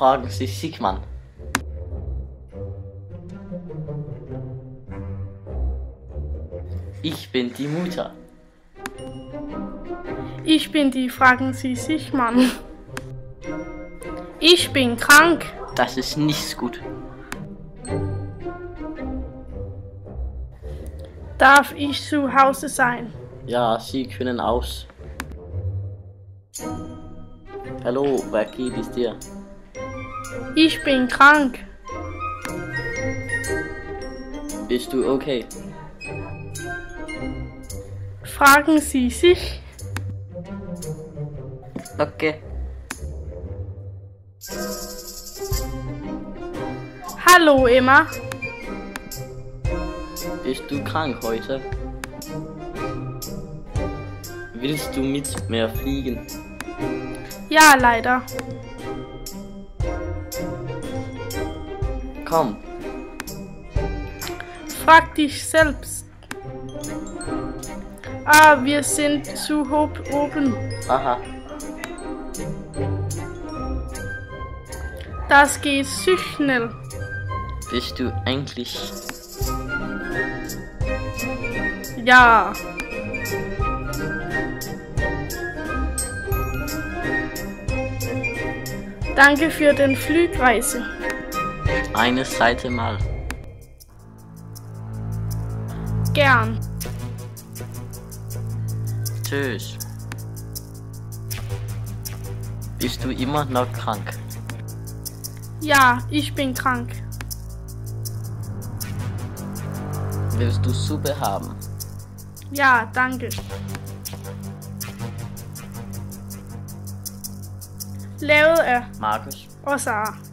Fragen Sie Sigmann. Ich bin die Mutter. Ich bin die Fragen Sie sich, Mann. Ich bin krank. Das ist nicht gut. Darf ich zu Hause sein? Ja, Sie können aus. Hallo, wer geht es dir? Ich bin krank. Bist du okay? Fragen Sie sich. Okay. Hallo Emma. Bist du krank heute? Willst du mit mir fliegen? Ja, leider. Komm, Frag dich selbst. Ah, wir sind zu hoch oben. aha. Das geht zu schnell. Bist du eigentlich Ja. Danke für den Flugreise. eine Seite mal? Gern. Tschüss. Bist du immer noch krank? Ja, ich bin krank. Willst du Suppe haben? Ja, danke. Lavet af Markus? og Sara.